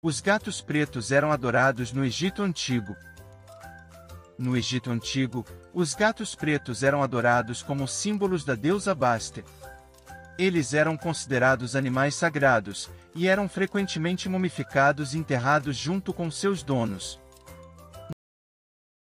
Os gatos pretos eram adorados no Egito Antigo. No Egito Antigo, os gatos pretos eram adorados como símbolos da deusa Bastet. Eles eram considerados animais sagrados, e eram frequentemente mumificados e enterrados junto com seus donos.